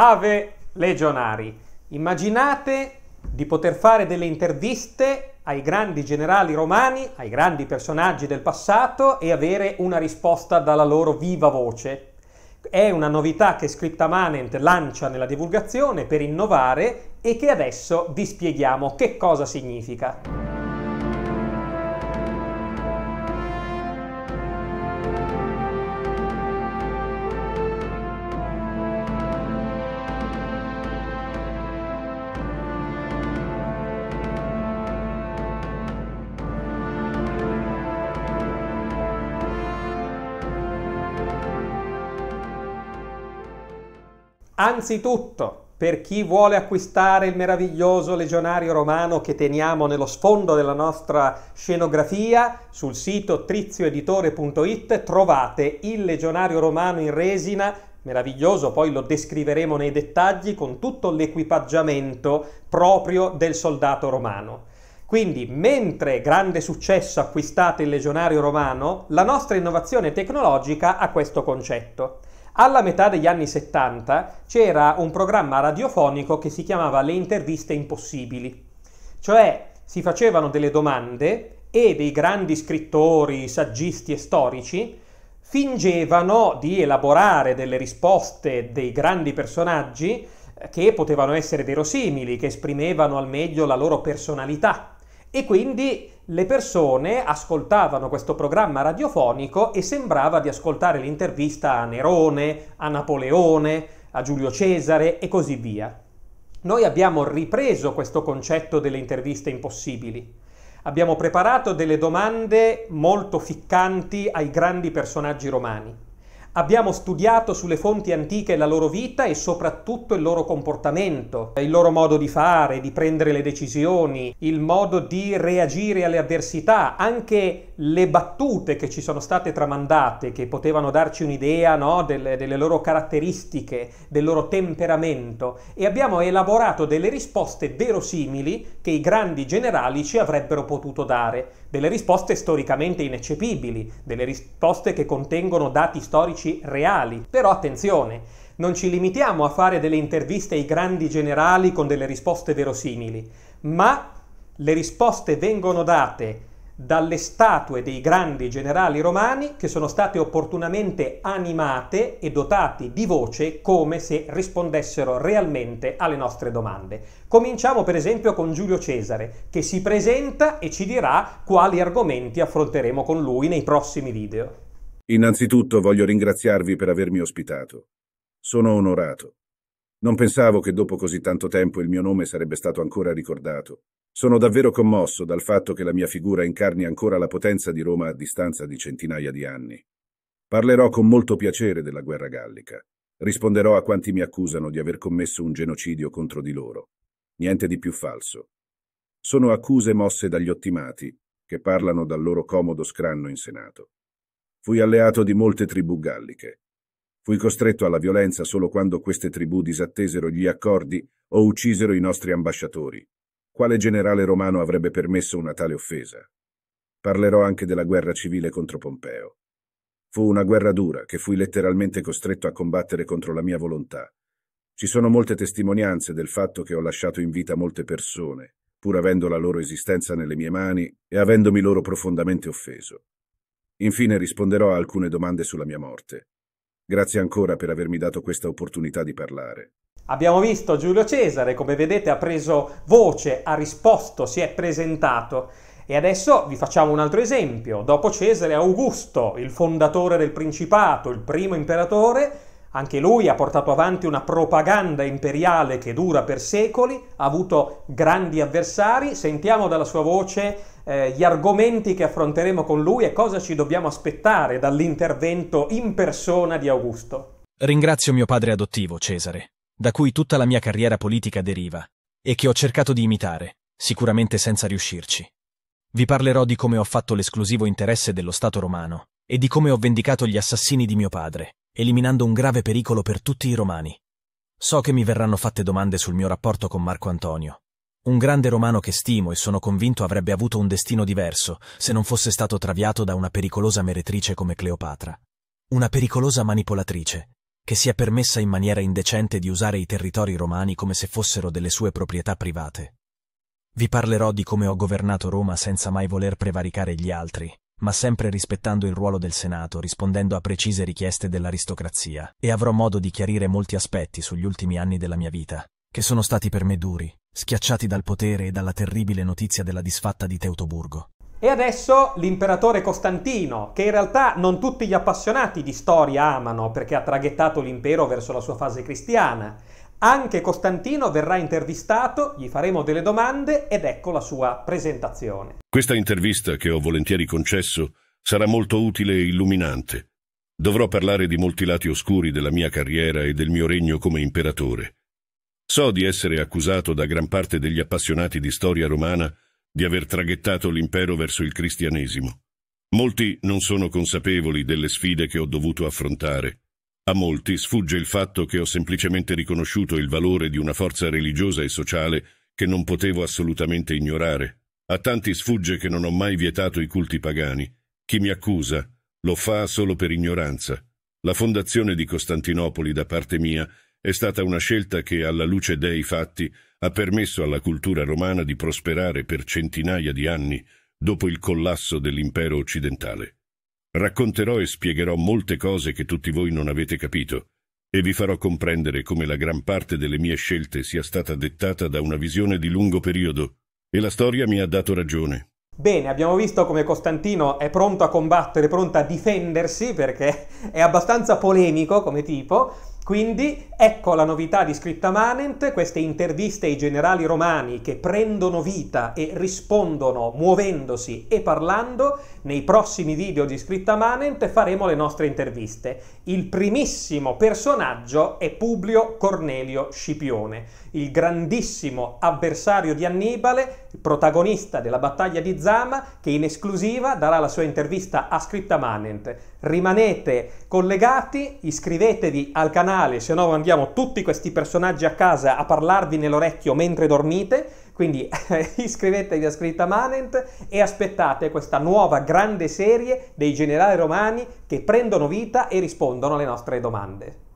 Ave legionari, immaginate di poter fare delle interviste ai grandi generali romani, ai grandi personaggi del passato e avere una risposta dalla loro viva voce. È una novità che Scriptamanent lancia nella divulgazione per innovare e che adesso vi spieghiamo che cosa significa. Anzitutto, per chi vuole acquistare il meraviglioso legionario romano che teniamo nello sfondo della nostra scenografia, sul sito trizioeditore.it trovate il legionario romano in resina, meraviglioso, poi lo descriveremo nei dettagli con tutto l'equipaggiamento proprio del soldato romano. Quindi, mentre grande successo acquistate il legionario romano, la nostra innovazione tecnologica ha questo concetto. Alla metà degli anni 70 c'era un programma radiofonico che si chiamava Le interviste impossibili, cioè si facevano delle domande e dei grandi scrittori, saggisti e storici fingevano di elaborare delle risposte dei grandi personaggi eh, che potevano essere verosimili, che esprimevano al meglio la loro personalità. E quindi le persone ascoltavano questo programma radiofonico e sembrava di ascoltare l'intervista a Nerone, a Napoleone, a Giulio Cesare e così via. Noi abbiamo ripreso questo concetto delle interviste impossibili. Abbiamo preparato delle domande molto ficcanti ai grandi personaggi romani Abbiamo studiato sulle fonti antiche la loro vita e soprattutto il loro comportamento, il loro modo di fare, di prendere le decisioni, il modo di reagire alle avversità, anche le battute che ci sono state tramandate, che potevano darci un'idea no, delle, delle loro caratteristiche, del loro temperamento e abbiamo elaborato delle risposte verosimili che i grandi generali ci avrebbero potuto dare, delle risposte storicamente ineccepibili, delle risposte che contengono dati storici reali. Però attenzione, non ci limitiamo a fare delle interviste ai grandi generali con delle risposte verosimili, ma le risposte vengono date dalle statue dei grandi generali romani che sono state opportunamente animate e dotati di voce come se rispondessero realmente alle nostre domande. Cominciamo per esempio con Giulio Cesare che si presenta e ci dirà quali argomenti affronteremo con lui nei prossimi video. Innanzitutto voglio ringraziarvi per avermi ospitato. Sono onorato. Non pensavo che dopo così tanto tempo il mio nome sarebbe stato ancora ricordato. Sono davvero commosso dal fatto che la mia figura incarni ancora la potenza di Roma a distanza di centinaia di anni. Parlerò con molto piacere della guerra gallica. Risponderò a quanti mi accusano di aver commesso un genocidio contro di loro. Niente di più falso. Sono accuse mosse dagli ottimati, che parlano dal loro comodo scranno in Senato. Fui alleato di molte tribù galliche. Fui costretto alla violenza solo quando queste tribù disattesero gli accordi o uccisero i nostri ambasciatori. Quale generale romano avrebbe permesso una tale offesa? Parlerò anche della guerra civile contro Pompeo. Fu una guerra dura che fui letteralmente costretto a combattere contro la mia volontà. Ci sono molte testimonianze del fatto che ho lasciato in vita molte persone, pur avendo la loro esistenza nelle mie mani e avendomi loro profondamente offeso. Infine risponderò a alcune domande sulla mia morte. Grazie ancora per avermi dato questa opportunità di parlare. Abbiamo visto Giulio Cesare, come vedete ha preso voce, ha risposto, si è presentato. E adesso vi facciamo un altro esempio. Dopo Cesare Augusto, il fondatore del Principato, il primo imperatore, anche lui ha portato avanti una propaganda imperiale che dura per secoli, ha avuto grandi avversari. Sentiamo dalla sua voce eh, gli argomenti che affronteremo con lui e cosa ci dobbiamo aspettare dall'intervento in persona di Augusto. Ringrazio mio padre adottivo, Cesare, da cui tutta la mia carriera politica deriva, e che ho cercato di imitare, sicuramente senza riuscirci. Vi parlerò di come ho fatto l'esclusivo interesse dello Stato romano e di come ho vendicato gli assassini di mio padre, eliminando un grave pericolo per tutti i romani. So che mi verranno fatte domande sul mio rapporto con Marco Antonio, un grande romano che stimo e sono convinto avrebbe avuto un destino diverso se non fosse stato traviato da una pericolosa meretrice come Cleopatra. Una pericolosa manipolatrice, che si è permessa in maniera indecente di usare i territori romani come se fossero delle sue proprietà private. Vi parlerò di come ho governato Roma senza mai voler prevaricare gli altri, ma sempre rispettando il ruolo del Senato, rispondendo a precise richieste dell'aristocrazia, e avrò modo di chiarire molti aspetti sugli ultimi anni della mia vita, che sono stati per me duri, schiacciati dal potere e dalla terribile notizia della disfatta di Teutoburgo. E adesso l'imperatore Costantino, che in realtà non tutti gli appassionati di storia amano perché ha traghettato l'impero verso la sua fase cristiana. Anche Costantino verrà intervistato, gli faremo delle domande ed ecco la sua presentazione. Questa intervista, che ho volentieri concesso, sarà molto utile e illuminante. Dovrò parlare di molti lati oscuri della mia carriera e del mio regno come imperatore. So di essere accusato da gran parte degli appassionati di storia romana di aver traghettato l'impero verso il cristianesimo. Molti non sono consapevoli delle sfide che ho dovuto affrontare a molti sfugge il fatto che ho semplicemente riconosciuto il valore di una forza religiosa e sociale che non potevo assolutamente ignorare. A tanti sfugge che non ho mai vietato i culti pagani. Chi mi accusa lo fa solo per ignoranza. La fondazione di Costantinopoli da parte mia è stata una scelta che, alla luce dei fatti, ha permesso alla cultura romana di prosperare per centinaia di anni dopo il collasso dell'impero occidentale. Racconterò e spiegherò molte cose che tutti voi non avete capito e vi farò comprendere come la gran parte delle mie scelte sia stata dettata da una visione di lungo periodo e la storia mi ha dato ragione. Bene, abbiamo visto come Costantino è pronto a combattere, pronto a difendersi perché è abbastanza polemico come tipo quindi ecco la novità di Scripta Manent, queste interviste ai generali romani che prendono vita e rispondono muovendosi e parlando. Nei prossimi video di Scripta Manent faremo le nostre interviste. Il primissimo personaggio è Publio Cornelio Scipione, il grandissimo avversario di Annibale, protagonista della battaglia di Zama, che in esclusiva darà la sua intervista a Scripta Manent. Rimanete collegati, iscrivetevi al canale, se no mandiamo tutti questi personaggi a casa a parlarvi nell'orecchio mentre dormite. Quindi iscrivetevi a Scritta Manent e aspettate questa nuova grande serie dei generali romani che prendono vita e rispondono alle nostre domande.